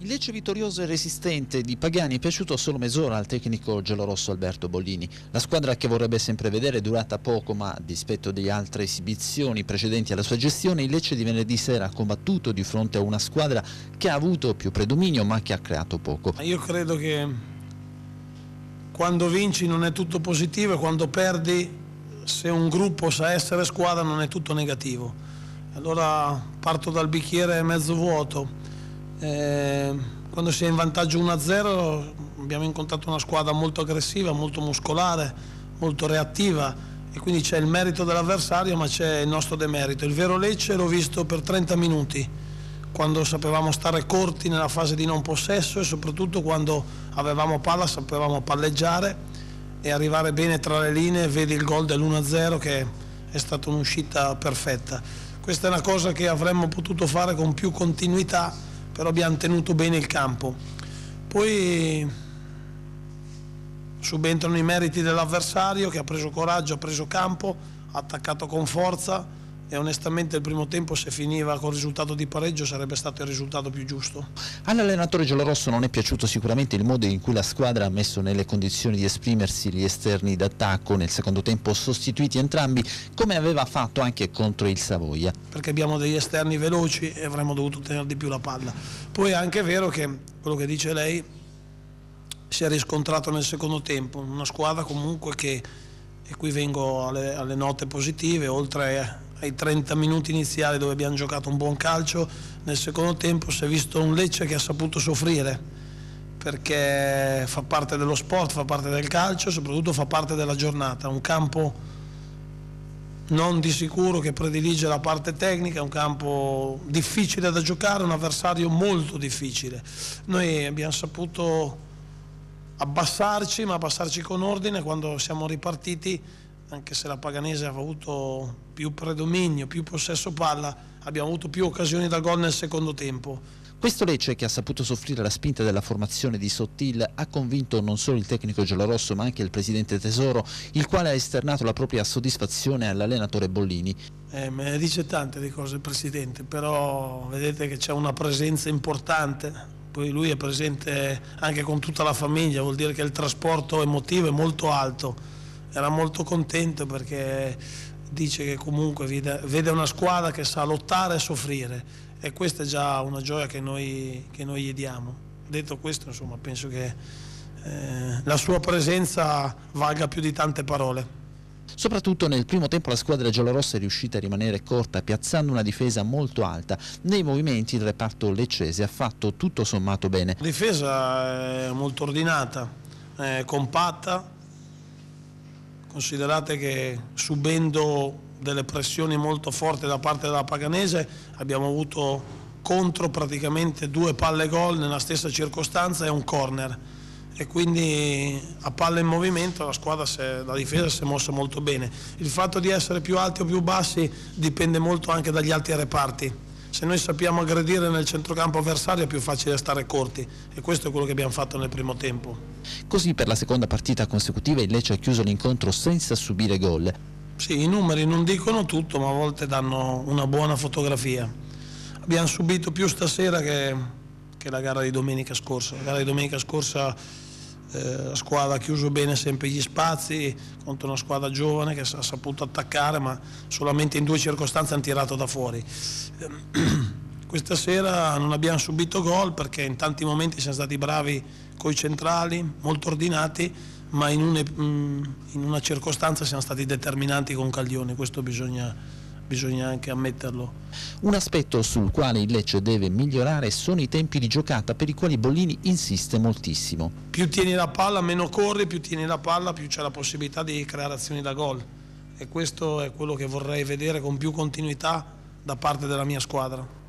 Il Lecce vittorioso e resistente di Pagani è piaciuto solo mezz'ora al tecnico giallorosso Alberto Bollini. La squadra che vorrebbe sempre vedere è durata poco, ma a dispetto di altre esibizioni precedenti alla sua gestione, il Lecce di venerdì sera ha combattuto di fronte a una squadra che ha avuto più predominio ma che ha creato poco. Io credo che quando vinci non è tutto positivo e quando perdi, se un gruppo sa essere squadra, non è tutto negativo. Allora parto dal bicchiere mezzo vuoto eh, quando si è in vantaggio 1-0 abbiamo incontrato una squadra molto aggressiva, molto muscolare, molto reattiva e quindi c'è il merito dell'avversario ma c'è il nostro demerito. Il vero Lecce l'ho visto per 30 minuti, quando sapevamo stare corti nella fase di non possesso e soprattutto quando avevamo palla sapevamo palleggiare e arrivare bene tra le linee, vedi il gol dell'1-0 che è stata un'uscita perfetta. Questa è una cosa che avremmo potuto fare con più continuità però abbiamo tenuto bene il campo. Poi subentrano i meriti dell'avversario che ha preso coraggio, ha preso campo, ha attaccato con forza e onestamente il primo tempo se finiva con il risultato di pareggio sarebbe stato il risultato più giusto. All'allenatore giallorosso non è piaciuto sicuramente il modo in cui la squadra ha messo nelle condizioni di esprimersi gli esterni d'attacco nel secondo tempo sostituiti entrambi come aveva fatto anche contro il Savoia. Perché abbiamo degli esterni veloci e avremmo dovuto tenere di più la palla. Poi è anche vero che quello che dice lei si è riscontrato nel secondo tempo, una squadra comunque che, e qui vengo alle, alle note positive, oltre ai 30 minuti iniziali dove abbiamo giocato un buon calcio, nel secondo tempo si è visto un Lecce che ha saputo soffrire perché fa parte dello sport, fa parte del calcio, soprattutto fa parte della giornata, un campo non di sicuro che predilige la parte tecnica, un campo difficile da giocare, un avversario molto difficile. Noi abbiamo saputo abbassarci, ma abbassarci con ordine quando siamo ripartiti anche se la Paganese ha avuto più predominio, più possesso palla, abbiamo avuto più occasioni da gol nel secondo tempo. Questo Lecce che ha saputo soffrire la spinta della formazione di Sottil ha convinto non solo il tecnico giallorosso ma anche il presidente Tesoro, il quale ha esternato la propria soddisfazione all'allenatore Bollini. Eh, me ne dice tante di cose il presidente, però vedete che c'è una presenza importante, poi lui è presente anche con tutta la famiglia, vuol dire che il trasporto emotivo è molto alto era molto contento perché dice che comunque vede una squadra che sa lottare e soffrire e questa è già una gioia che noi, che noi gli diamo. Detto questo, insomma, penso che eh, la sua presenza valga più di tante parole. Soprattutto nel primo tempo la squadra giallorossa è riuscita a rimanere corta piazzando una difesa molto alta. Nei movimenti il reparto leccese ha fatto tutto sommato bene. La difesa è molto ordinata, è compatta, Considerate che subendo delle pressioni molto forti da parte della Paganese abbiamo avuto contro praticamente due palle gol nella stessa circostanza e un corner e quindi a palle in movimento la squadra, la difesa si è mossa molto bene. Il fatto di essere più alti o più bassi dipende molto anche dagli altri reparti se noi sappiamo aggredire nel centrocampo avversario è più facile stare corti e questo è quello che abbiamo fatto nel primo tempo. Così per la seconda partita consecutiva il Lecce ha chiuso l'incontro senza subire gol. Sì, i numeri non dicono tutto ma a volte danno una buona fotografia. Abbiamo subito più stasera che, che la gara di domenica scorsa. La gara di domenica scorsa la squadra ha chiuso bene sempre gli spazi contro una squadra giovane che ha saputo attaccare ma solamente in due circostanze hanno tirato da fuori. Questa sera non abbiamo subito gol perché in tanti momenti siamo stati bravi con i centrali, molto ordinati, ma in, une, mm, in una circostanza siamo stati determinanti con Caglioni, questo bisogna, bisogna anche ammetterlo. Un aspetto sul quale il Lecce deve migliorare sono i tempi di giocata per i quali Bollini insiste moltissimo. Più tieni la palla, meno corri, più tieni la palla, più c'è la possibilità di creare azioni da gol e questo è quello che vorrei vedere con più continuità da parte della mia squadra.